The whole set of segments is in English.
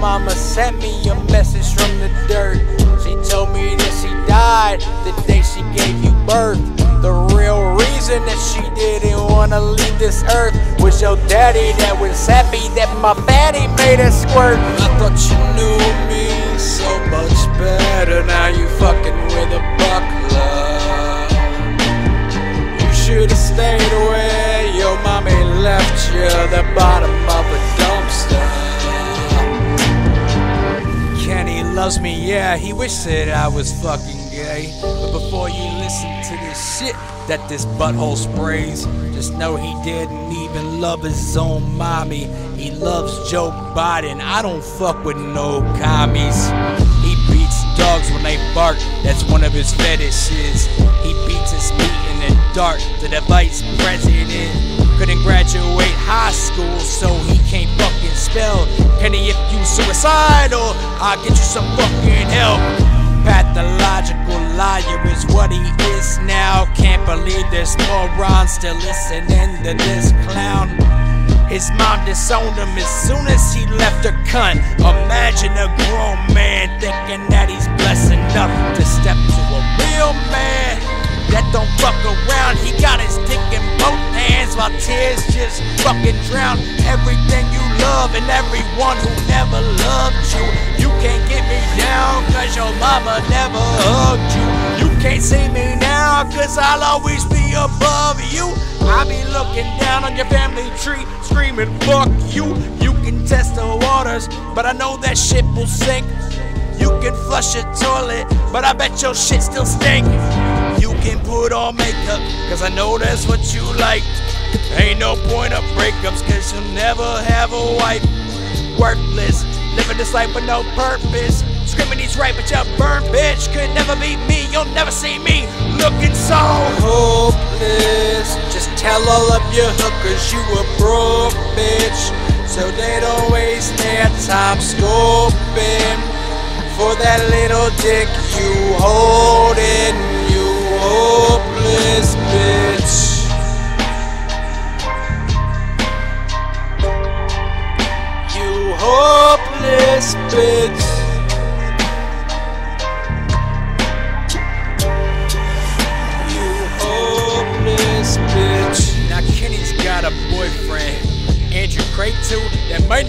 mama sent me a message from the dirt. She told me that she died the day she gave you birth. The real reason that she didn't wanna leave this earth was your daddy that was happy that my fatty made her squirt. I thought you knew Loves me, yeah, he wished that I was fucking gay. But before you listen to this shit that this butthole sprays, just know he didn't even love his own mommy. He loves Joe Biden. I don't fuck with no commies. He beats dogs when they bark, that's one of his fetishes. He beats his meat in the dark to the vice president. Couldn't graduate high school, so he can't fucking spell. Kenny, if you suicidal, I'll get you some fucking help. Pathological liar is what he is now. Can't believe there's morons still listening to this clown. His mom disowned him as soon as he left her cunt. Imagine a grown man thinking that he's blessed enough to step to a real man that don't fuck around. He got his dick in both hands while tears just fucking drown everything you love and everyone who never loved you. You can't get me down cause your mama never hugged you. You can't see me now cause I'll always be above you. I be looking down on your family tree screaming fuck you. You can test the waters, but I know that shit will sink. You can flush a toilet, but I bet your shit still stink. Can put on makeup, cause I know that's what you like. Ain't no point of breakups, cause you'll never have a wife. Worthless, living this life with no purpose. Screaming he's right, but you're burnt, bitch. Could never be me, you'll never see me looking so hopeless. Just tell all of your hookers you a broke bitch. So they don't waste their time scoping for that little dick you you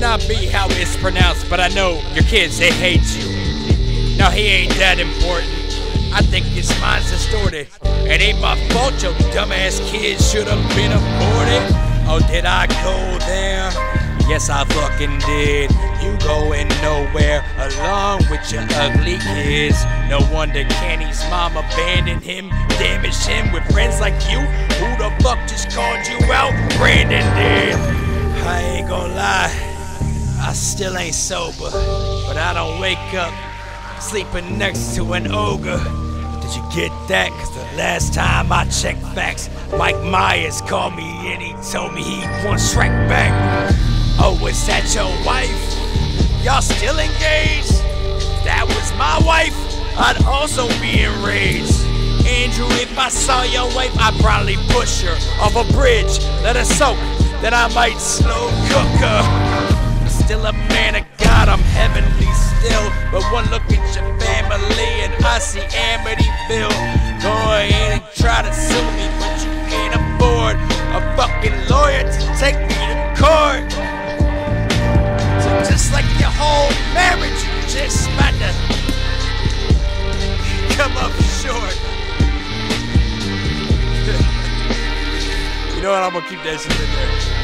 not be how it's pronounced, but I know your kids, they hate you. Now he ain't that important. I think his mind's distorted. It ain't my fault your dumbass kids should have been aborted. Oh, did I go there? Yes, I fucking did. You going nowhere along with your ugly kids. No wonder Kenny's mom abandoned him, damaged him with friends like you. Who the fuck just called you out? Brandon did. I ain't gonna lie, I still ain't sober, but I don't wake up sleeping next to an ogre. Did you get that? Cause the last time I checked facts, Mike Myers called me and he told me he wants Shrek back. Oh, is that your wife? Y'all still engaged? That was my wife, I'd also be enraged. Andrew, if I saw your wife, I'd probably push her off a bridge, let her soak, then I might slow cook her. Man of God, I'm heavenly still. But one look at your family and I see Amityville. Go ahead and try to sue me, but you can't afford a fucking lawyer to take me to court. So just like your whole marriage, you just about to come up short. you know what? I'm gonna keep that shit in there.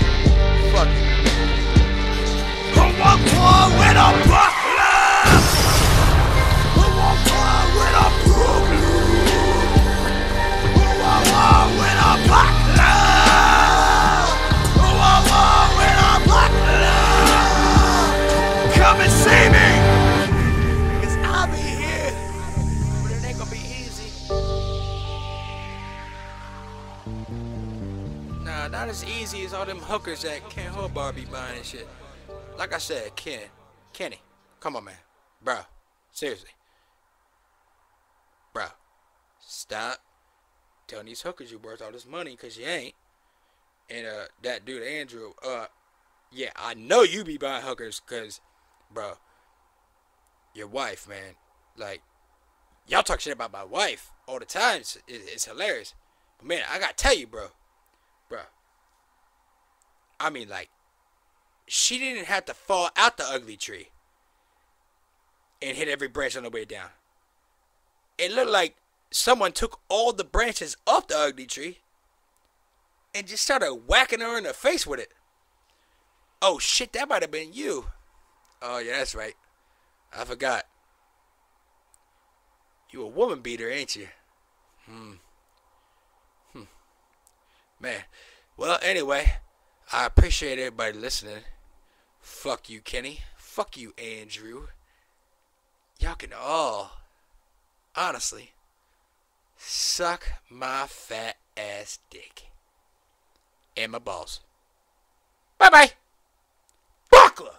Not as easy as all them hookers that Ken Hobar be buying and shit. Like I said, Ken, Kenny, come on, man, bro, seriously, bro, stop telling these hookers you're worth all this money, cause you ain't. And uh, that dude Andrew, uh, yeah, I know you be buying hookers, cause, bro, your wife, man. Like, y'all talk shit about my wife all the time. It's, it's hilarious. But man, I gotta tell you, bro. I mean, like, she didn't have to fall out the ugly tree and hit every branch on the way down. It looked like someone took all the branches off the ugly tree and just started whacking her in the face with it. Oh shit, that might have been you. Oh yeah, that's right. I forgot. You a woman beater, ain't you? Hmm. Hmm. Man. Well, anyway, I appreciate everybody listening. Fuck you, Kenny. Fuck you, Andrew. Y'all can all, honestly, suck my fat ass dick. And my balls. Bye bye. Buckler!